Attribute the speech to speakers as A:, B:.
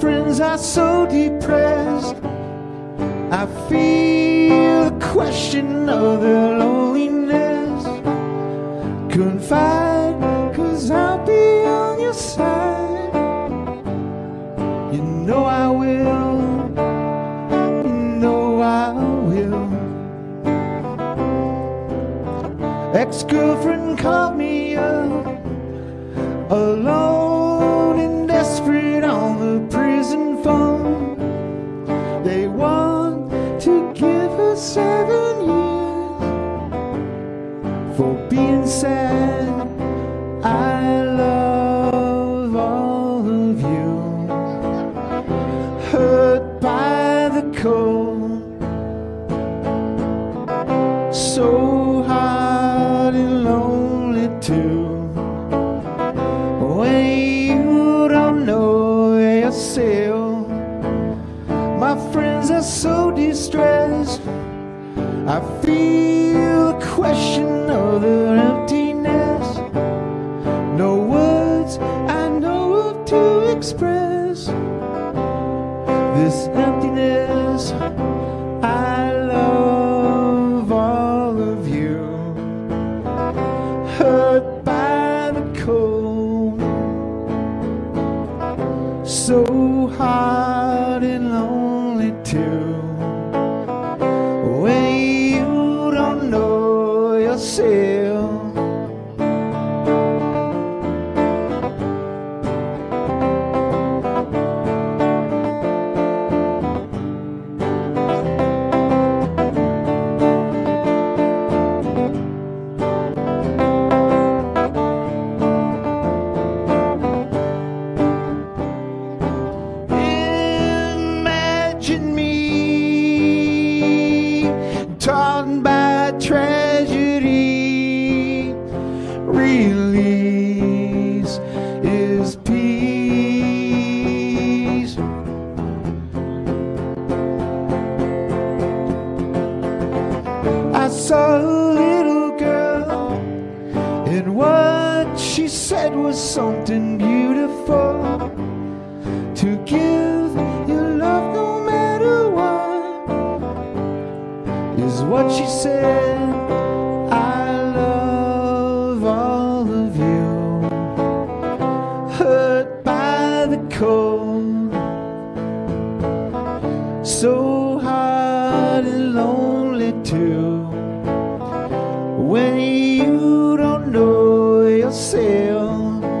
A: friends are so depressed. I feel the question of their loneliness. Confide, cause I'll be on your side. You know I will. You know I will. Ex girlfriend called me up alone seven years for being sad. I love all of you, hurt by the cold, so hard and lonely too. When you don't know yourself, my friends are so distressed. I feel the question of the emptiness. No words I know of to express this emptiness. I love all of you, hurt by the cold, so hard saw a little girl, and what she said was something beautiful to give your love no matter what is what she said. I love all of you, hurt by the cold, so hard and lonely too. When you don't know yourself.